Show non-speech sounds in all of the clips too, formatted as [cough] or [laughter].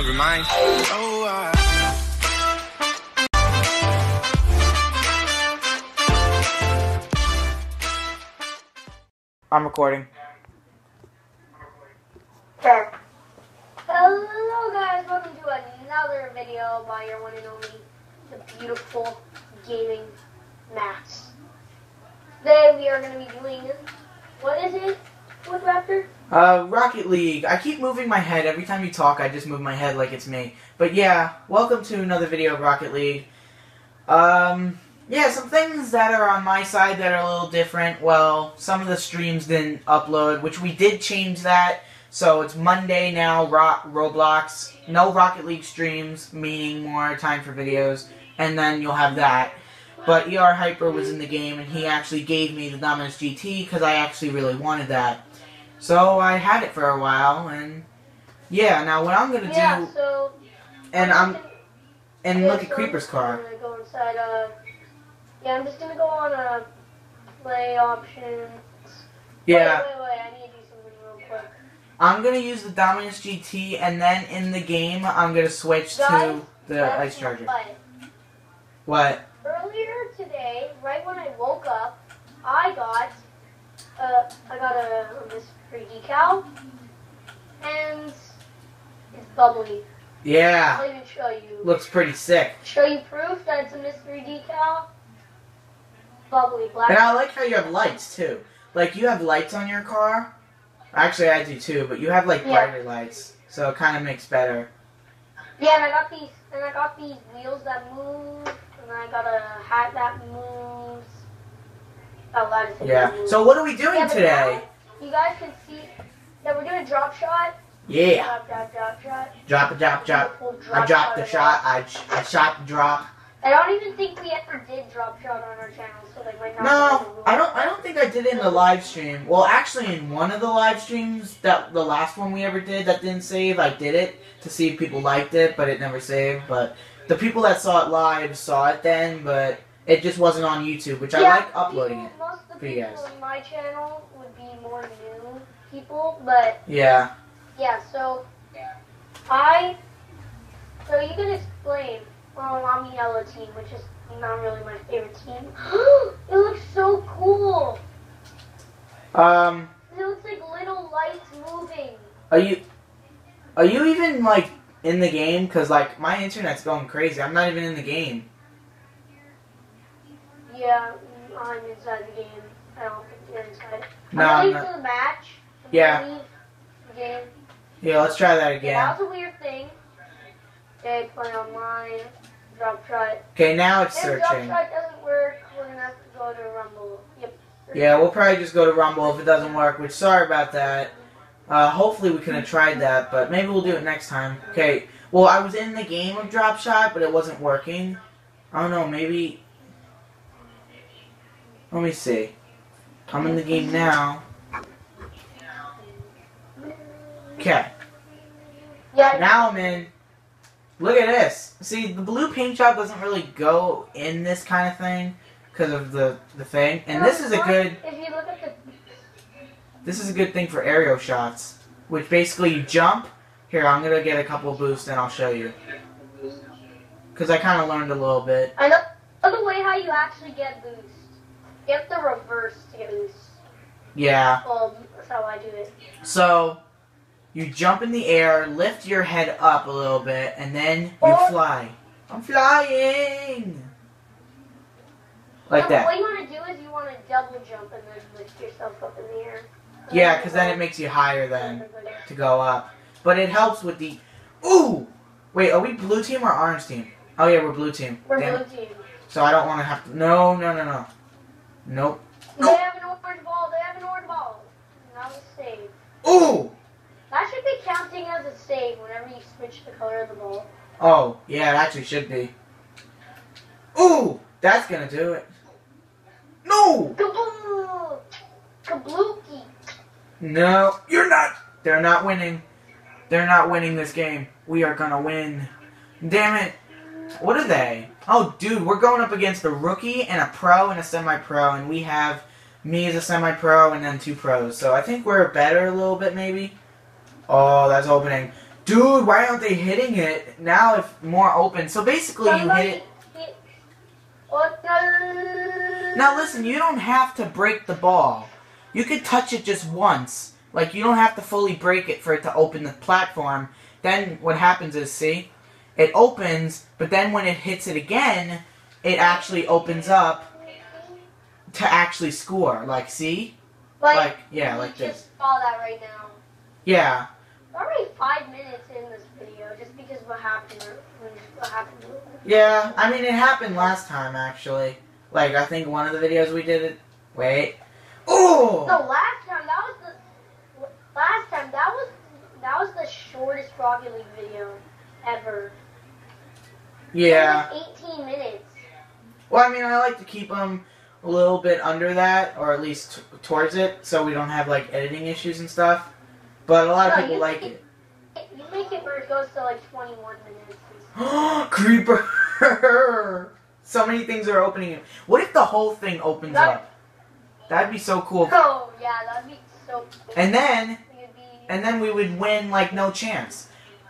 never mind. Oh, I. I'm recording. Okay. Hello guys, welcome to another video by your one and only, the beautiful gaming Max. Today we are going to be doing, what is it, Wood Raptor? Uh, Rocket League. I keep moving my head. Every time you talk, I just move my head like it's me. But yeah, welcome to another video of Rocket League. Um, yeah, some things that are on my side that are a little different. Well, some of the streams didn't upload, which we did change that. So it's Monday now, Ro- Roblox. No Rocket League streams, meaning more time for videos. And then you'll have that. But ER Hyper was in the game, and he actually gave me the Dominus GT because I actually really wanted that. So I had it for a while, and yeah. Now what I'm gonna Yeah, do, so... and I'm and yeah, look at so Creeper's car. I'm to go inside, uh... Yeah, I'm just going to go on, uh, play options. Yeah, Wait, wait, wait, I need to do something real quick. I'm gonna use the Dominus GT, and then in the game I'm gonna switch Guys, to the Ice Charger. But What? earlier today, right when I woke up, I got uh, I got a, mystery decal, and it's bubbly. Yeah, I'll even show you. looks pretty sick. Show you proof that it's a mystery decal. Bubbly black. And I like how you have lights too. Like you have lights on your car. Actually, I do too, but you have like Yeah. brighter lights, so it kind of makes better. Yeah, and I got these, and I got these wheels that move, and I got a hat that moves. Oh, that is Yeah. So what are we doing Yeah, today? now You guys can see that we're doing a drop shot. Yeah. Drop, drop, drop, shot. Drop it, drop, drop. I dropped the shot. I, I shot the drop. I don't even think we ever did drop shot on our channel, so they might not. know No. I don't. I don't think I did it in the live stream. Well, actually, in one of the live streams, that the last one we ever did that didn't save, I did it to see if people liked it, but it never saved. But the people that saw it live saw it then, but it just wasn't on YouTube, which I like uploading people, it. Most of the for you people guys. in my channel would be more new people, but Yeah. yeah. So I, so you can explain. Well, I'm the yellow team, which is not really my favorite team. [gasps] it looks so cool. Um. It looks like little lights moving. Are you? Are you even like in the game? Cause like my internet's going crazy. I'm not even in the game. Yeah, I'm inside the game. I don't think you're inside. No. I'm for the match. I'm Yeah. the game. Yeah. Let's try that Yeah, again. that was a weird thing. Okay, play online. Drop shot. Okay. Now it's If drop searching. shot doesn't work, we're gonna have to go to Rumble. Yep. Yeah, we'll probably just go to Rumble if it doesn't work, which sorry about that. Uh, hopefully we could have tried that, but maybe we'll do it next time. Okay, well, I was in the game of Drop Shot, but it wasn't working. I don't know, maybe... Let me see. I'm in the game now. Okay, Yeah. now I'm in. Look at this. See, the blue paint job doesn't really go in this kind of thing because of the, the thing. And this is a good... If you look at the. This is a good thing for aerial shots, which basically you jump. Here, I'm gonna get a couple boosts and I'll show you. Cause I kind of learned a little bit. I know know the way how you actually get boost. You have to reverse to get boost. Yeah. Well, that's how I do it. So you jump in the air, lift your head up a little bit, and then you Or- fly. I'm flying. Like No, that. What you want to do is you want to double jump and then lift yourself up in the air. Yeah, cause then it makes you higher then to go up. But it helps with the. Ooh. Wait, are we blue team or orange team? Oh yeah, we're blue team. We're Damn. blue team. So I don't want to have to. No, no, no, no. Nope. They have an orange ball. They have an orange ball. Not a save. Ooh! That should be counting as a save whenever you switch the color of the ball. Oh, yeah, it actually should be. Ooh! That's gonna do it. No! Kaboom! Kablookie! No, you're not. They're not winning. They're not winning this game. We are gonna win. Damn it. What are they? Oh, dude, we're going up against a rookie and a pro and a semi-pro, and we have me as a semi-pro and then two pros. So I think we're better a little bit, maybe. Oh, that's opening. Dude, why aren't they hitting it? Now if more open. So basically you hit it. hit- Now listen, you don't have to break the ball. You could touch it just once. Like you don't have to fully break it for it to open the platform. Then what happens is, see, it opens, but then when it hits it again, it actually opens up to actually score. Like, see? Like, Like, yeah, like this. just saw that right now. Yeah. We're already five minutes in this video just because what happened. What happened. Yeah, I mean, it happened last time, actually. Like, I think one of the videos we did it. Wait. Oh! No, last time that was the last time that was that was the shortest Rocket League video ever. Yeah. It 18 minutes. Well, I mean, I like to keep them a little bit under that, or at least t- towards it, so we don't have like editing issues and stuff. But a lot of people like make it. You make it where it goes to like 21 minutes. [gasps] Creeper! [laughs] so many things are opening. Up. What if the whole thing opens That- up? That'd be so cool. Oh yeah, that'd be so. cool. And then, be- and then we would win like no chance.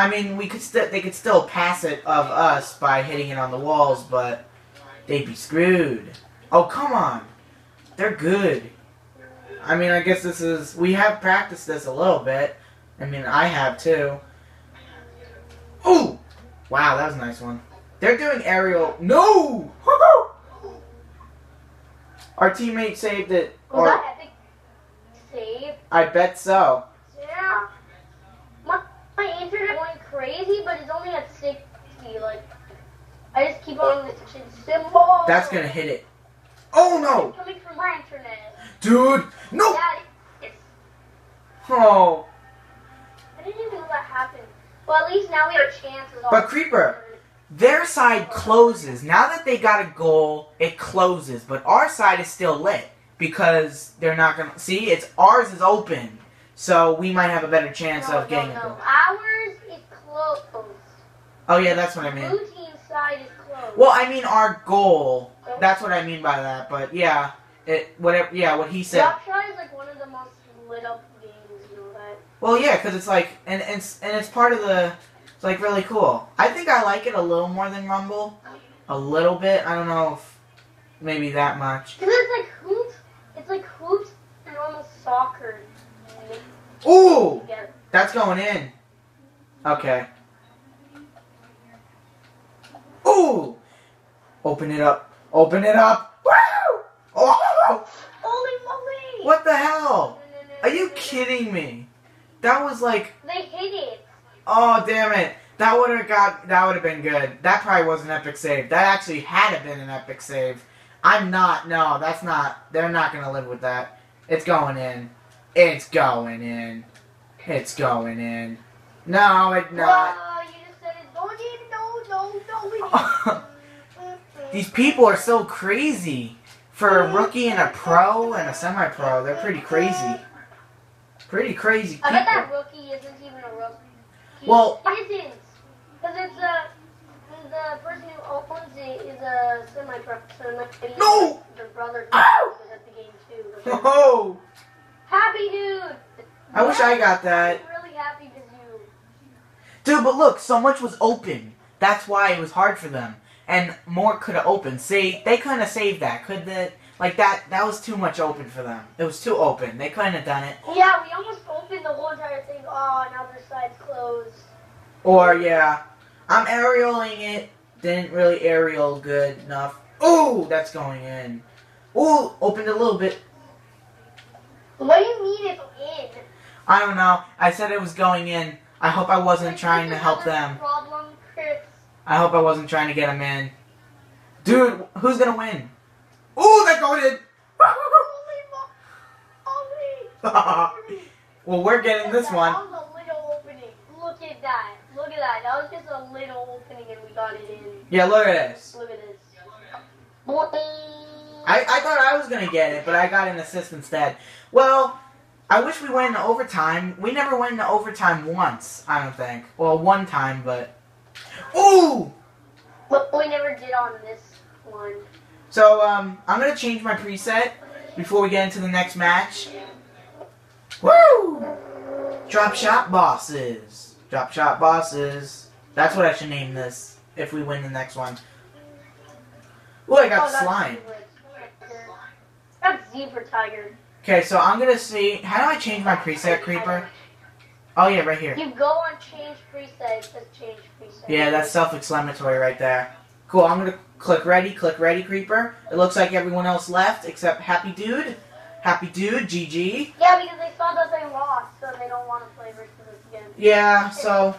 I mean, we could still they could still pass it of us by hitting it on the walls, but they'd be screwed. Oh come on, they're good. I mean, I guess this is we have practiced this a little bit. I mean, I have too. Ooh, wow, that was a nice one. They're doing aerial. No, our teammate saved it, Was or that epic save? I bet so. Yeah. My, internet going crazy, but it's only at 60. Like, I just keep on the symbol. That's gonna hit it. Oh no, Coming from my internet. dude, no. Yeah, it's. Oh, I didn't even know that happened. Well, at least now we have chances. But Creeper, their side closes. Now that they got a goal, it closes. But our side is still lit because they're not gonna see. It's ours is open, so we might have a better chance no, of getting no, no. Ours is closed. Oh yeah, that's what I mean. Blue team side is closed. Well, I mean our goal. That's what I mean by that. But yeah, it whatever. Yeah, what he said. Drop shot is like one of the most lit up games. You know that. Well, yeah, because it's like, and, and it's and it's part of the. It's like really cool. I think I like it a little more than Rumble, a little bit. I don't know if maybe that much. Cause it's like hoops. It's like hoops and normal soccer. Ooh, that's going in. Okay. Ooh, open it up. Open it up. Woo! Oh, Holy moly! what the hell? Are you kidding me? That was like, They hit it. oh damn it. That would have got. That would have been good. That probably was an epic save. That actually had to been an epic save. I'm not. No, that's not. They're not gonna live with that. It's going in. It's going in. It's going in. No, it's not. Whoa, you just said it. Don't. No, no, no. [laughs] These people are so crazy. For a rookie and a pro and a semi-pro, they're pretty crazy. Pretty crazy people. I bet that rookie isn't even a rookie. Well- it isn't. Because it's a. The person who owns it is a semi pro. So No! The brother was at the game too. [laughs] Oh, Happy dude! I wish I got that. I'm really happy because you. Dude, but look, so much was open. That's why it was hard for them. And more could have opened. See, they couldn't have saved that, could they? Like that, that was too much open for them. It was too open. They couldn't have done it. Yeah, we almost opened the whole entire thing. Oh, now the side's closed. Or yeah, I'm aerialing it. Didn't really aerial good enough. Ooh, that's going in. Ooh, opened a little bit. What do you mean it's in? I don't know. I said it was going in. I hope I wasn't Like, trying to help them. Problem, Chris. I hope I wasn't trying to get them in. Dude, who's gonna win? Ooh, they're going in. Holy mo- holy. well, we're getting this one. That was a little opening. Look at that. Look at that. That was just a little opening and we got it in. Yeah, look at this. Look at this. I, I thought I was gonna get it, but I got an assist instead. Well, I wish we went into overtime. We never went into overtime once, I don't think. Well, one time, but. Ooh! But we never did on this one. So, um, I'm gonna change my preset before we get into the next match. Woo! Drop shot bosses. Drop shot bosses. That's what I should name this if we win the next one. Ooh, I got Oh, slime. That's zebra tiger. Okay, so I'm gonna see. How do I change my preset, Creeper? Oh yeah, right here. You go on change preset, it says change preset. Yeah, that's self-explanatory right there. Cool. I'm gonna click ready. Click ready, Creeper. It looks like everyone else left except Happy Dude. Happy Dude, GG. Yeah, because they saw that they lost, so they don't want to play versus us again. Yeah. So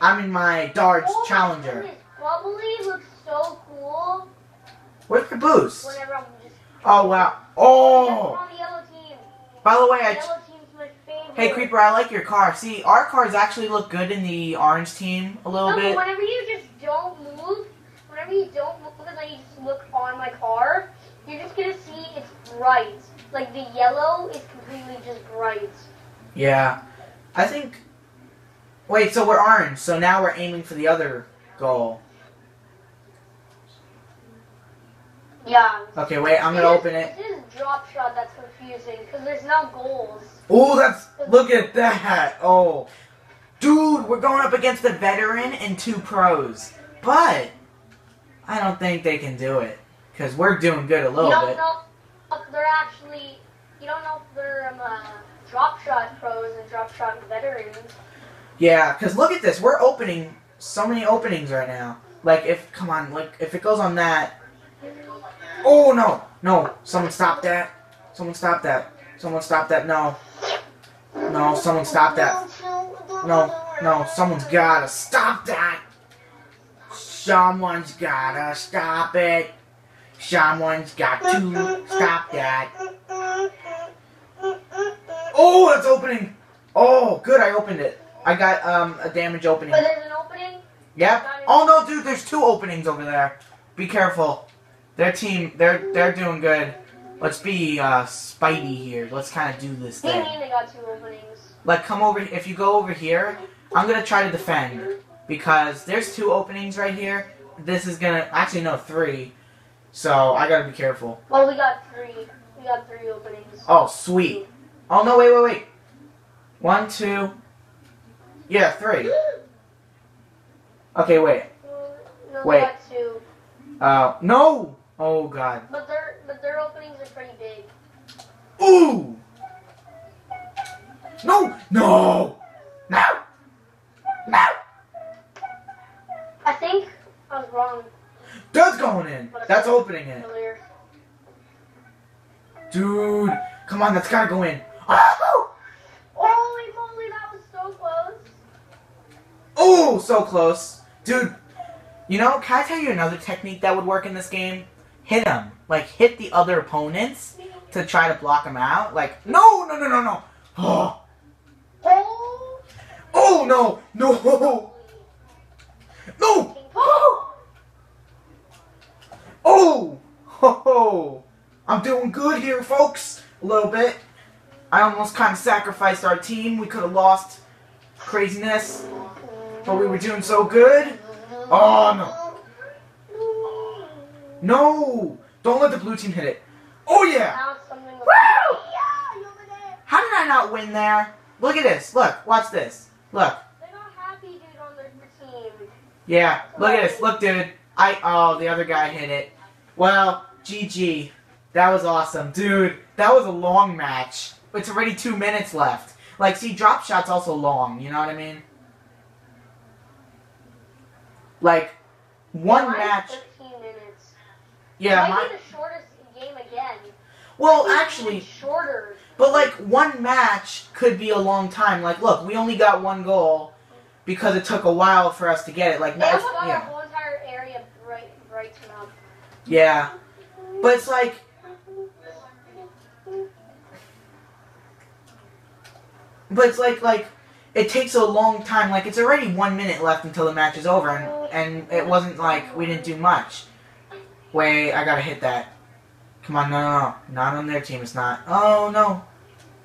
I'm in my darts oh my challenger. goodness, Bubbly looks so cool Where's Caboose? whenever I'm. Oh wow. Oh. on the yellow team. By the way, The I. yellow team's my. Hey Creeper, I like your car. See, our cars actually look good in the orange team a little No, but bit. whenever you just don't move, whenever you don't move and then you just look on my car, you're just gonna see it's bright. Like the yellow is completely just bright. Yeah. I think. Wait, so we're orange. So now we're aiming for the other goal. Yeah. Okay, wait. I'm gonna open it. This is drop shot that's confusing because there's no goals. Oh, that's look at that. Oh, dude, we're going up against a veteran and two pros, but I don't think they can do it because we're doing good a You little don't bit. know if they're actually. You don't know if they're um, uh, drop shot pros and drop shot veterans. Yeah, because look at this. We're opening so many openings right now. Like if come on, like if it goes on that. Oh no, no! Someone stop that! Someone stop that! Someone stop that! No, no! Someone stop that! No, no! Someone's gotta stop that! Someone's gotta stop it! Someone's got to stop that! Oh, it's opening! Oh, good, I opened it. I got um a damage opening. But there's an opening. Yep. Oh no, dude, there's two openings over there. Be careful. Their team, they're they're doing good. Let's be uh Spidey here. Let's kind of do this What do you thing. mean they got two openings? Like, come over. If you go over here, I'm gonna try to defend because there's two openings right here. This is gonna actually no three. So I gotta be careful. Well, we got three. We got three openings. Oh, sweet. Oh no, wait, wait, wait. One, two. Yeah, three. [gasps] Okay, wait. No, Wait. we got two. Uh, no. Oh God. But their but their openings are pretty big. Ooh! No! No! No! No! I think I was wrong That's going in. That's opening it. earlier. Dude, come on, that's gotta go in. Oh! Holy moly, that was so close. Oh, so close. Dude, you know, can I tell you another technique that would work in this game? Hit them. Like, hit the other opponents to try to block them out. Like, no, no, no, no, no. Oh, [gasps] Oh. oh no, no, no. [gasps] Oh! Oh! [laughs] Ho! I'm doing good here, folks. A little bit. I almost kind of sacrificed our team. We could have lost craziness, but we were doing so good. Oh no! No! Don't let the blue team hit it. Oh yeah! Now. Woo! Yeah, you over there. How did I not win there? Look at this. Look. Watch this. Look. They got happy dude on their team. Yeah. Look at this. Look, dude. I oh the other guy hit it. Well, GG. That was awesome, dude. That was a long match. It's already two minutes left. Like, see, drop shots also long. You know what I mean? Like, one Mine's match. 13 minutes. Yeah, Might my, be the shortest game again. well, actually, shorter. but like one match could be a long time. Like, look, we only got one goal because it took a while for us to get it. Like, They it's- almost got yeah, our whole entire area bright, up. yeah. But it's like, but it's like like it takes a long time. Like it's already one minute left until the match is over, and and it wasn't like we didn't do much. Wait, I gotta hit that. Come on, no, no, no. Not on their team, it's not. Oh, no.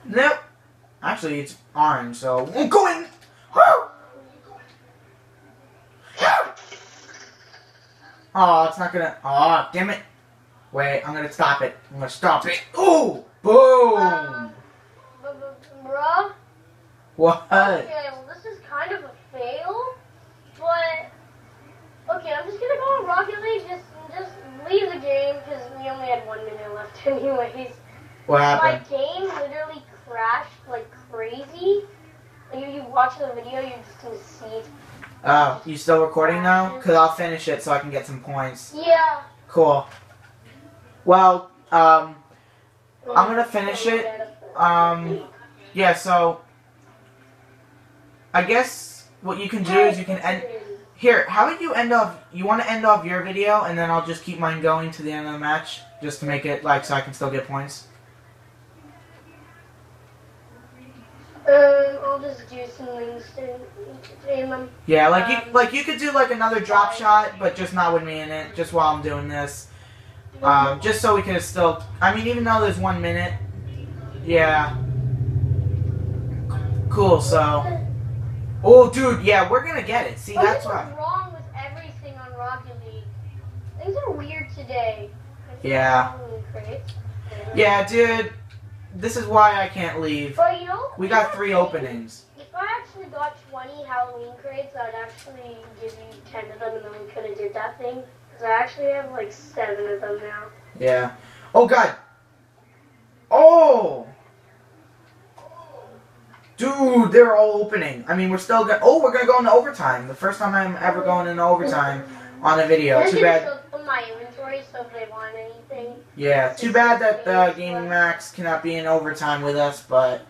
Nope. Actually, it's orange, so... I'm going! Oh, it's not gonna... Oh, damn it. Wait, I'm gonna stop it. I'm gonna stop it. Ooh! Boom! Um, bruh? What? Okay, well, this is kind of a fail, but... Okay, I'm just gonna go on Rocket League, just, just leave the game because we only had one minute left, [laughs] anyways. What happened? My game literally crashed like crazy. Like if you watch the video, you're just gonna see. Oh, you still recording now? Cause I'll finish it so I can get some points. Yeah. Cool. Well, um, I'm gonna finish it. Um, yeah. So, I guess what you can do is you can end. Here, how about you end off? You want to end off your video, and then I'll just keep mine going to the end of the match, just to make it like so I can still get points. Um, I'll just do some things to. Yeah, like you Um, like you could do like another drop shot, but just not with me in it, just while I'm doing this. Um, just so we can still. I mean, even though there's one minute. Yeah. Cool. So. Oh, dude. Yeah, we're gonna get it. See, that's why. wrong with everything on Rocket League. Things are weird today. Yeah. Yeah, dude. This is why I can't leave. But you know, We got three openings. If I actually got 20 Halloween crates, I'd actually give you 10 of them and then we could have did that thing. Because I actually have like 7 of them now. Yeah. Oh God. Oh. Dude, they're all opening. I mean, we're still going. Oh, we're gonna go into overtime. The first time I'm ever going into overtime on a video. Too bad. still my inventory, so if they want anything. Yeah. Too bad that uh, Gaming Max cannot be in overtime with us. But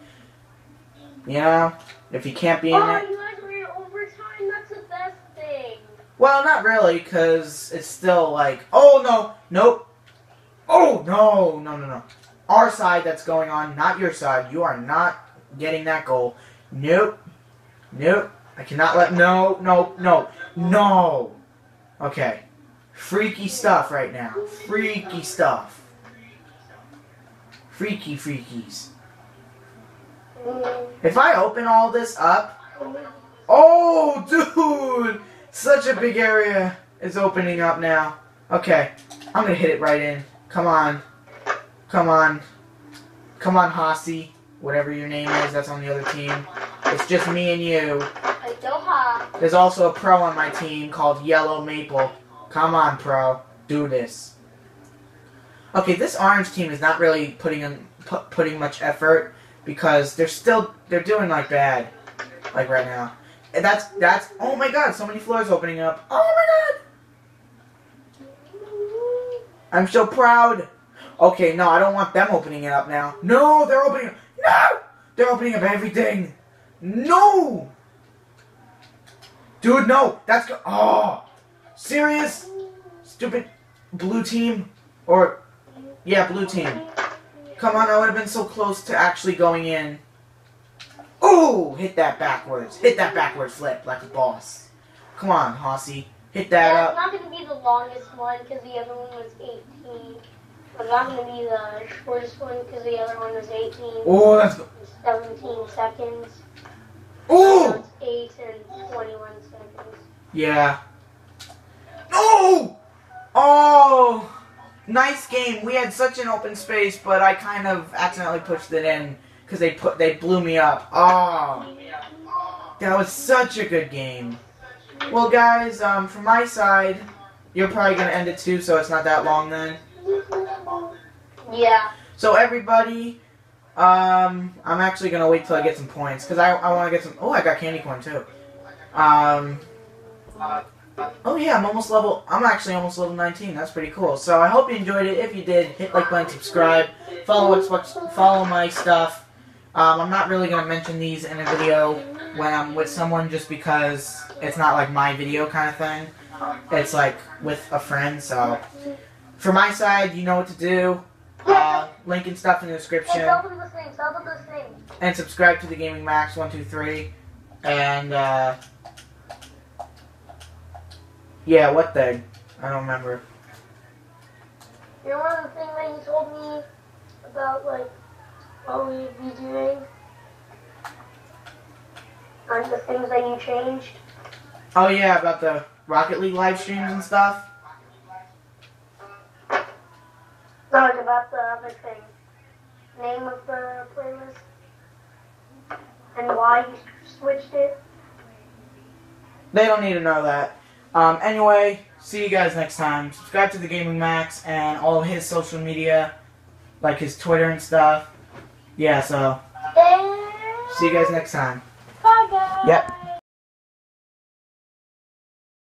you know, if he can't be in Oh, it, you guys were in overtime? That's the best thing. well, not really, because it's still like. Oh no. Nope. Oh no. No. No. No. Our side that's going on, not your side. You are not getting that goal. Nope. Nope. I cannot let. No, no, no, no. Okay. Freaky stuff right now. Freaky stuff. Freaky freakies. If I open all this up. Oh, dude! Such a big area is opening up now. Okay. I'm gonna hit it right in. Come on. Come on. Come on, Hossie. Whatever your name is that's on the other team. It's just me and you. Aloha. There's also a pro on my team called Yellow Maple. Come on, pro. Do this. Okay, this orange team is not really putting in pu- putting much effort because they're still they're doing like bad, like right now. And that's that's oh my god, so many floors opening up. Oh my god, I'm so proud. Okay, no, I don't want them opening it up now. No, they're opening. No, they're opening up everything. No. Dude, no! That's go- oh, serious, stupid blue team, or yeah, blue team. Come on, I would have been so close to actually going in. Oh, hit that backwards, hit that backwards flip like a boss. Come on, Hossie, hit that That's up. not going to be the longest one because the other one was 18. Not going to be the shortest one because the other one was 18. Oh, that's go- 17 seconds. oh, It's 8 and 21 seconds. yeah. No! Oh, nice game. We had such an open space, but I kind of accidentally pushed it in because they put they blew me up. Oh, that was such a good game. Well, guys, um, from my side, you're probably gonna end it too, so it's not that long then. Yeah. So everybody, um, I'm actually gonna wait till I get some points because I, I want to get some. Oh, I got candy corn too. Um. Oh yeah, I'm almost level. I'm actually almost level 19. That's pretty cool. So I hope you enjoyed it. If you did, hit like button, subscribe, follow Xbox, follow my stuff. Um, I'm not really gonna mention these in a video when I'm with someone just because it's not like my video kind of thing. It's like with a friend. So for my side, you know what to do. Uh, link and stuff in the description. tell them this thing. Tell them this. And subscribe to the Gaming Max one two three. And uh, yeah, what thing? I don't remember. You know one of the things that you told me about, like, what we'd be doing? And the things that you changed? Oh yeah, about the Rocket League live streams and stuff. It's about the other thing. Name of the playlist. And why you switched it. They don't need to know that. Um, anyway, see you guys next time. Subscribe to the Gaming Max and all of his social media. like his Twitter and stuff. Yeah, so see you guys next time. Bye, guys. Yep.